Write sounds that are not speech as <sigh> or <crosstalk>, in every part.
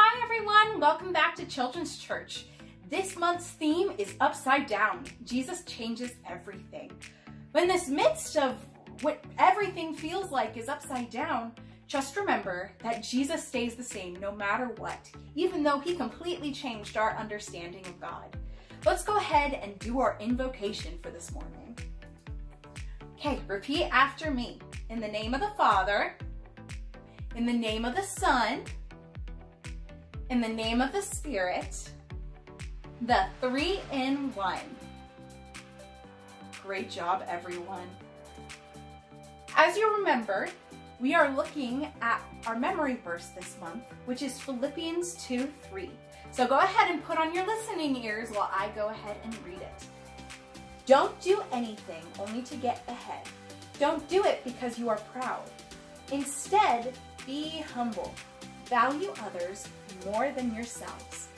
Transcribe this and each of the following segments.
Hi everyone, welcome back to Children's Church. This month's theme is Upside Down. Jesus changes everything. When this midst of what everything feels like is upside down, just remember that Jesus stays the same no matter what, even though he completely changed our understanding of God. Let's go ahead and do our invocation for this morning. Okay, repeat after me. In the name of the Father, in the name of the Son, in the name of the Spirit, the three in one. Great job, everyone. As you remember, we are looking at our memory verse this month, which is Philippians 2 3. So go ahead and put on your listening ears while I go ahead and read it. Don't do anything only to get ahead. Don't do it because you are proud. Instead, be humble. Value others more than yourselves.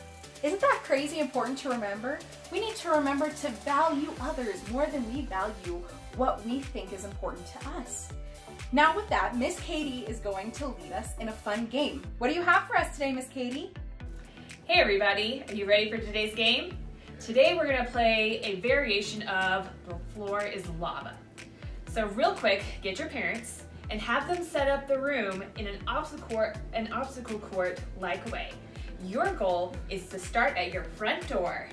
Isn't that crazy important to remember? We need to remember to value others more than we value what we think is important to us. Now with that, Miss Katie is going to lead us in a fun game. What do you have for us today, Miss Katie? Hey everybody, are you ready for today's game? Today we're gonna play a variation of The Floor is Lava. So real quick, get your parents and have them set up the room in an obstacle court, an obstacle court like way. Your goal is to start at your front door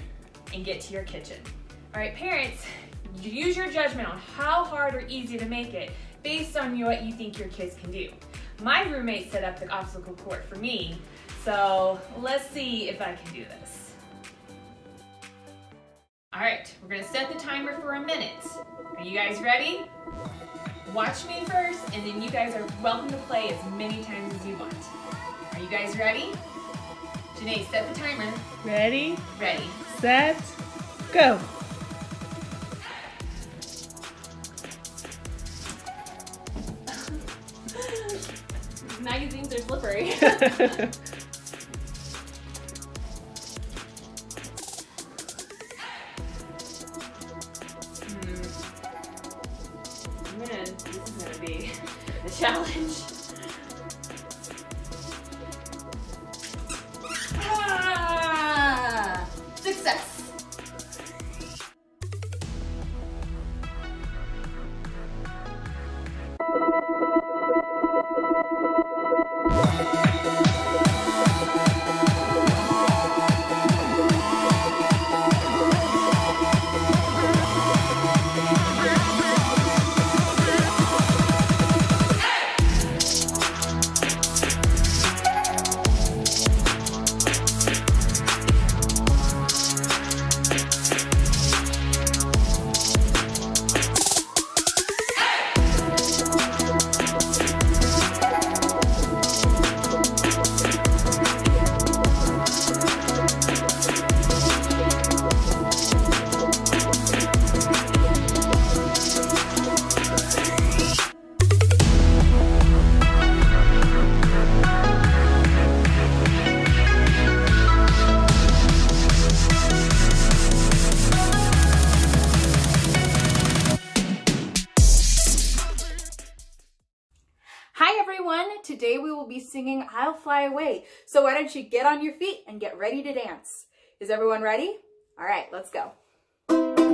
and get to your kitchen. All right, parents, use your judgment on how hard or easy to make it based on what you think your kids can do. My roommate set up the obstacle court for me, so let's see if I can do this. All right, we're gonna set the timer for a minute. Are you guys ready? Watch me first, and then you guys are welcome to play as many times as you want. Are you guys ready? Janae, set the timer. Ready, Ready. set, go. <laughs> Magazines are slippery. <laughs> a will be singing I'll Fly Away. So why don't you get on your feet and get ready to dance. Is everyone ready? All right, let's go.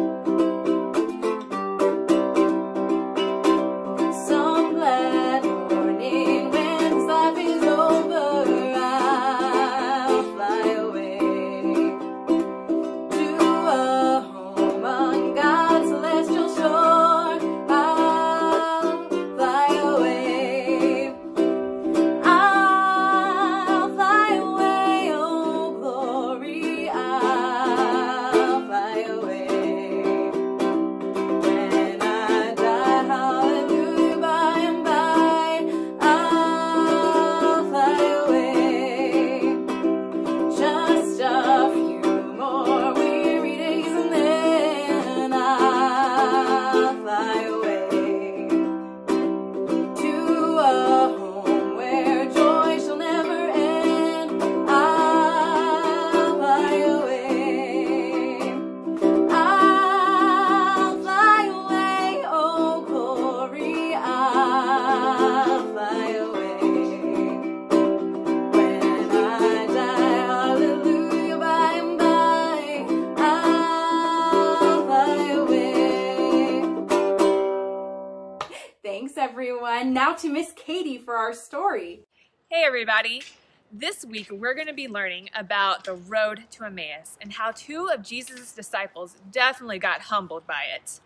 Everyone. Now to Miss Katie for our story. Hey everybody! This week we're going to be learning about the road to Emmaus and how two of Jesus' disciples definitely got humbled by it.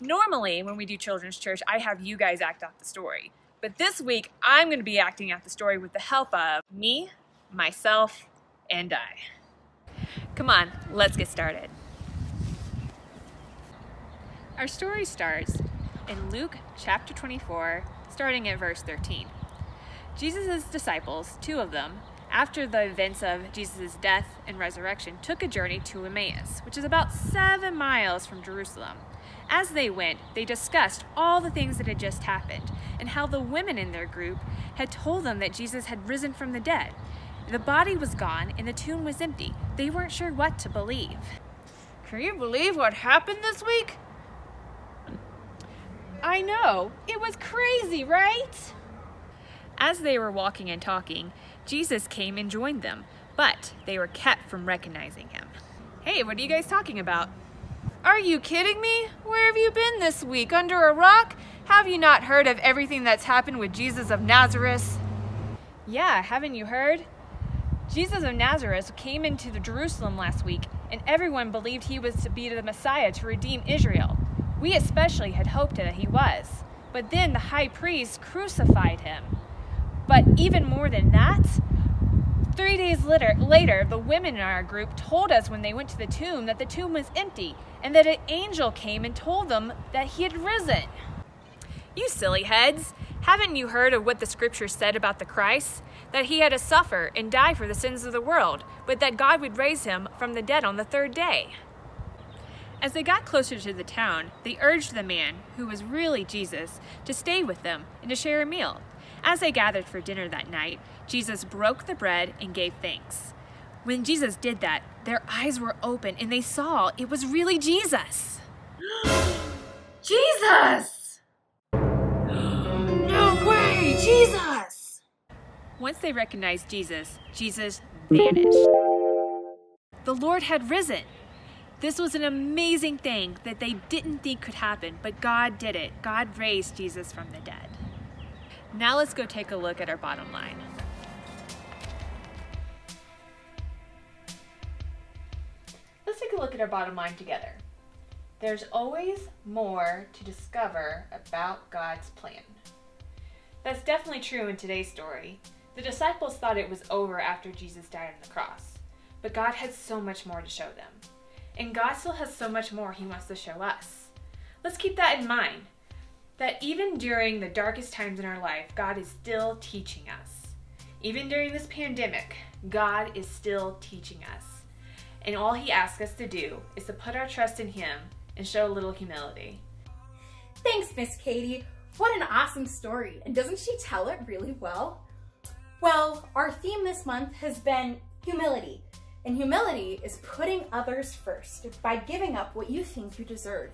Normally, when we do children's church, I have you guys act out the story. But this week, I'm going to be acting out the story with the help of me, myself, and I. Come on, let's get started. Our story starts in Luke chapter 24, starting at verse 13. Jesus' disciples, two of them, after the events of Jesus' death and resurrection, took a journey to Emmaus, which is about seven miles from Jerusalem. As they went, they discussed all the things that had just happened and how the women in their group had told them that Jesus had risen from the dead. The body was gone and the tomb was empty. They weren't sure what to believe. Can you believe what happened this week? I know. It was crazy, right? As they were walking and talking, Jesus came and joined them, but they were kept from recognizing him. Hey, what are you guys talking about? Are you kidding me? Where have you been this week? Under a rock? Have you not heard of everything that's happened with Jesus of Nazareth? Yeah, haven't you heard? Jesus of Nazareth came into Jerusalem last week, and everyone believed he was to be the Messiah to redeem Israel. We especially had hoped that he was. But then the high priest crucified him. But even more than that, three days later, later, the women in our group told us when they went to the tomb that the tomb was empty and that an angel came and told them that he had risen. You silly heads! Haven't you heard of what the scripture said about the Christ? That he had to suffer and die for the sins of the world, but that God would raise him from the dead on the third day. As they got closer to the town, they urged the man, who was really Jesus, to stay with them and to share a meal. As they gathered for dinner that night, Jesus broke the bread and gave thanks. When Jesus did that, their eyes were open and they saw it was really Jesus. <gasps> Jesus! <gasps> no way! Jesus! Once they recognized Jesus, Jesus vanished. The Lord had risen. This was an amazing thing that they didn't think could happen, but God did it. God raised Jesus from the dead. Now let's go take a look at our bottom line. Let's take a look at our bottom line together. There's always more to discover about God's plan. That's definitely true in today's story. The disciples thought it was over after Jesus died on the cross, but God had so much more to show them. And God still has so much more He wants to show us. Let's keep that in mind that even during the darkest times in our life, God is still teaching us. Even during this pandemic, God is still teaching us. And all He asks us to do is to put our trust in Him and show a little humility. Thanks, Miss Katie. What an awesome story. And doesn't she tell it really well? Well, our theme this month has been humility. And humility is putting others first by giving up what you think you deserve.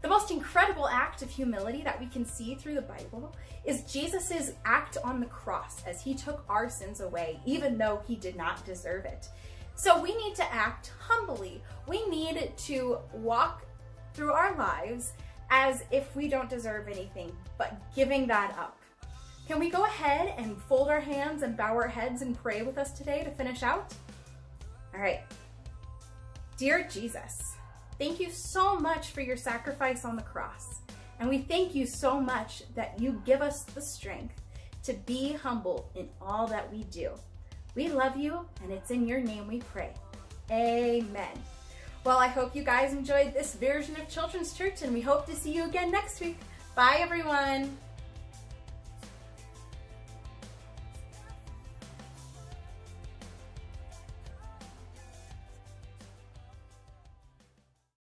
The most incredible act of humility that we can see through the Bible is Jesus' act on the cross as he took our sins away, even though he did not deserve it. So we need to act humbly. We need to walk through our lives as if we don't deserve anything, but giving that up. Can we go ahead and fold our hands and bow our heads and pray with us today to finish out? All right. Dear Jesus, Thank you so much for your sacrifice on the cross. And we thank you so much that you give us the strength to be humble in all that we do. We love you, and it's in your name we pray. Amen. Well, I hope you guys enjoyed this version of Children's Church, and we hope to see you again next week. Bye, everyone.